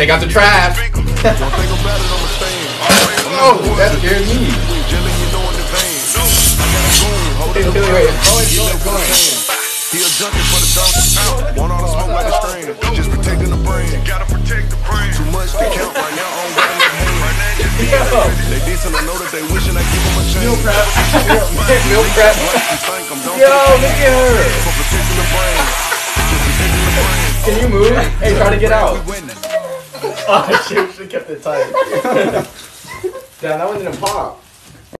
Take out the trash. oh, that scared me. Wait, wait, wait. Oh, it's going, going. He a junkie for the dog. Want all the smoke like a strain. Just protecting the brain. Gotta protect the brain. Too much to count right now. On right in the hand. They decent. I know that they wishing I give them a chance. Meal prep. Meal prep. Yo, look at her. For protecting the brain. Just protecting the brain. Can you move? Hey, try to get out. Oh we should have kept it tight. Damn, that one didn't pop.